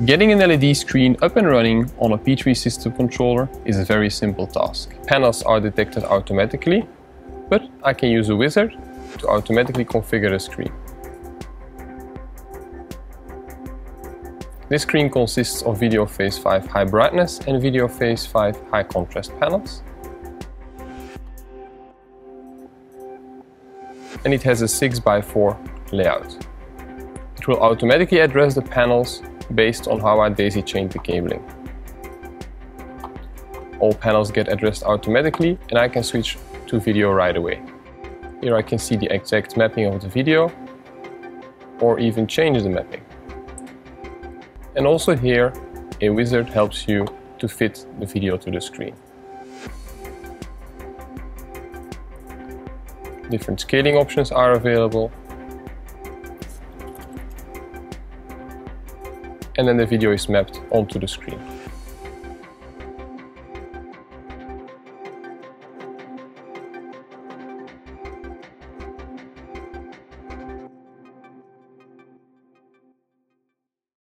Getting an LED screen up and running on a P3 system controller is a very simple task. Panels are detected automatically, but I can use a wizard to automatically configure a screen. This screen consists of VDO Face 5 high brightness and VDO Face 5 high contrast panels. And it has a 6x4 layout. It will automatically address the panels based on how I daisy chained the cabling. All panels get addressed automatically and I can switch to video right away. Here I can see the exact mapping of the video or even change the mapping. And also here a wizard helps you to fit the video to the screen. Different scaling options are available and then the video is mapped onto the screen.